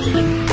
Station.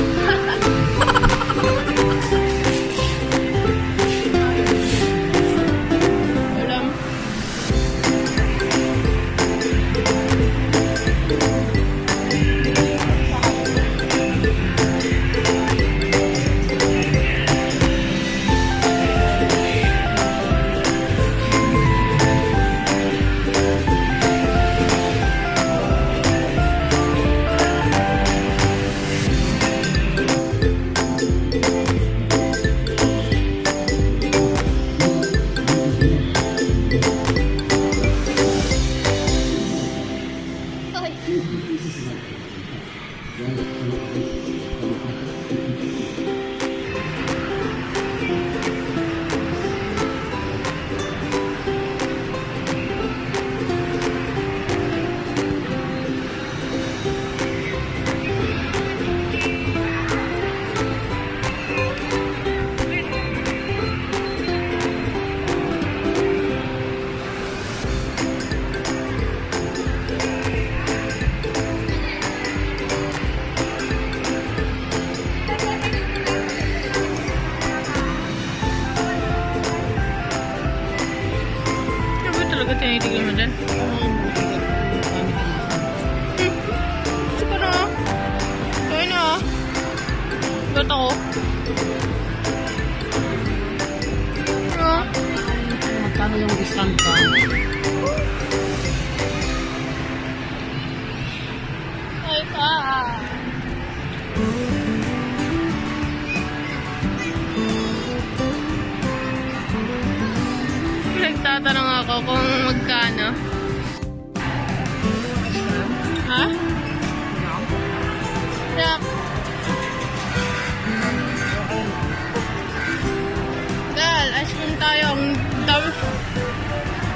Tayo. Ang dami.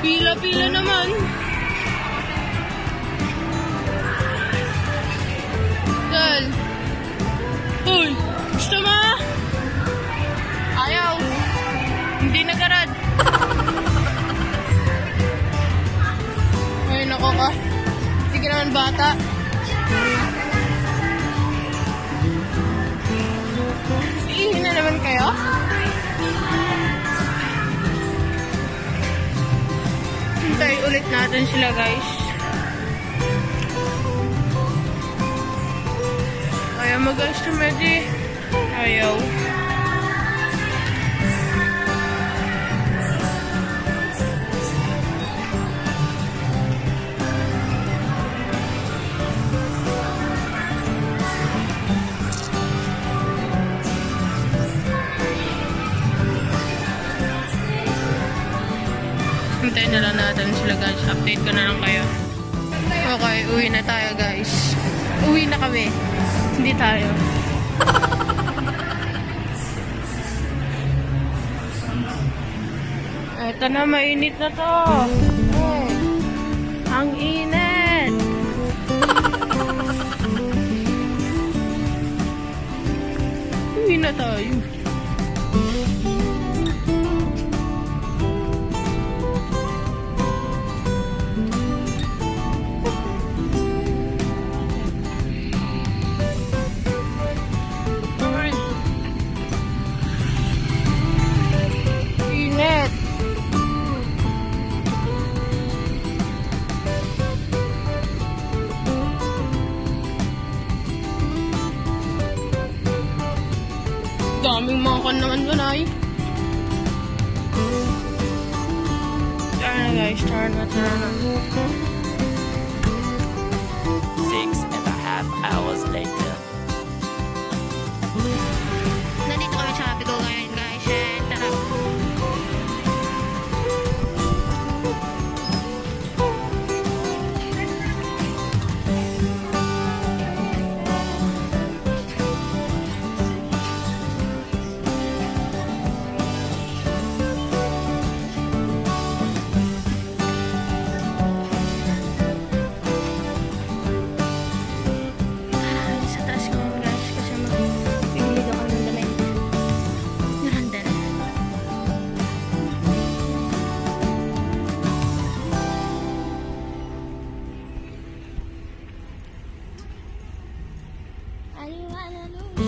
Pila-pila naman. Dal. Uy, gusto mo? Ayaw. Hindi nagarad. Ay, nako ka. Sige naman bata. Natin sila guys. Ayaw mag-guys to Medji. Ayaw. Lang natin sila guys. Update ko na lang kayo. Okay, uwi na tayo guys. Uwi na kami. Hindi tayo. Eto na, mainit na to. Oh, ang init. Uwi na tayo. Guys, banana.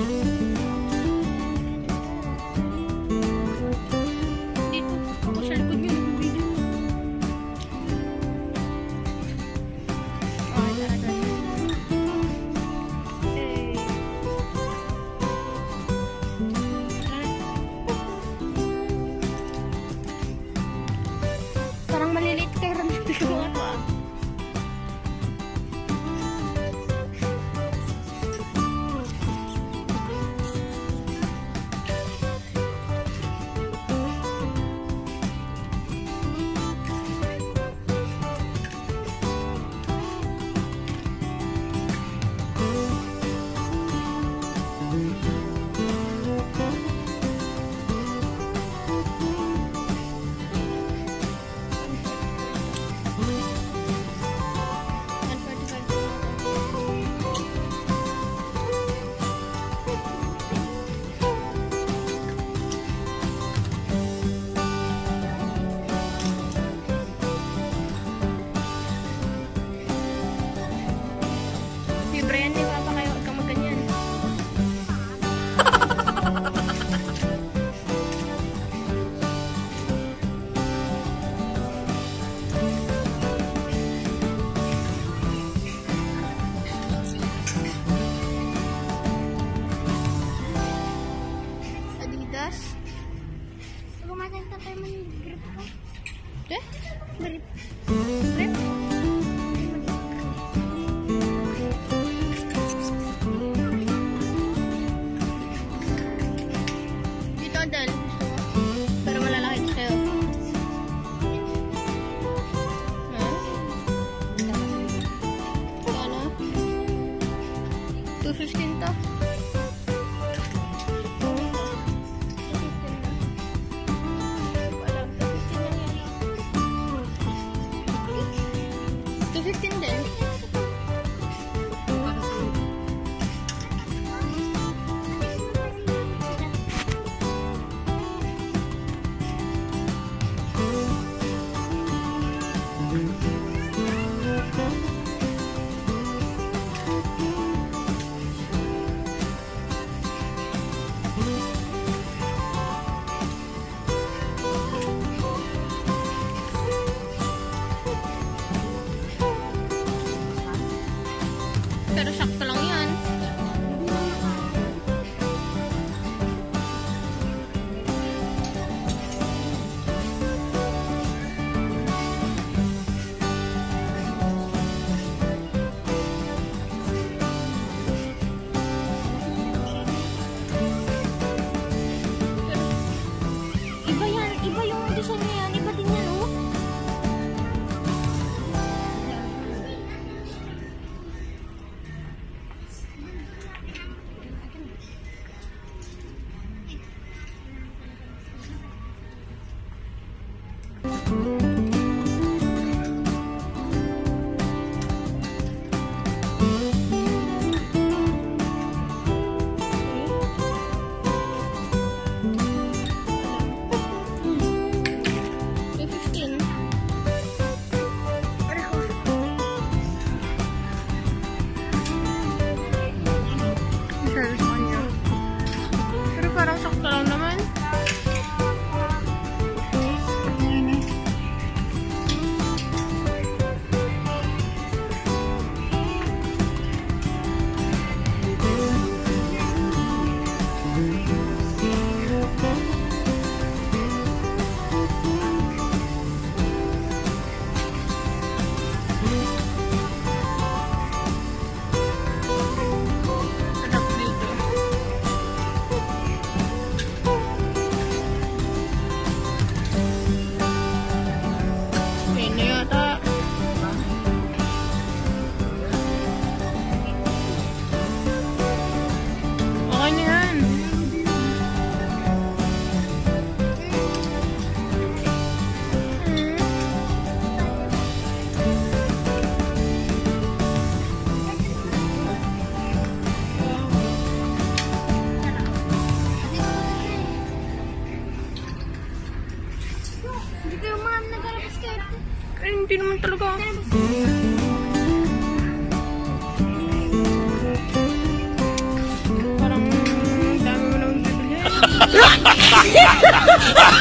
哈哈哈哈哈！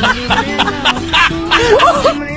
哈哈哈哈哈！哈哈。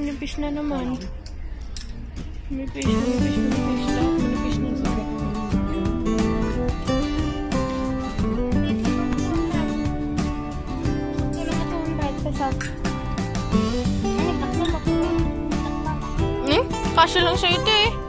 manipis na naman. Manipis, manipis, manipis na. Manipis na naman. Eh, kasya lang sa'yo ito eh.